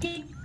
did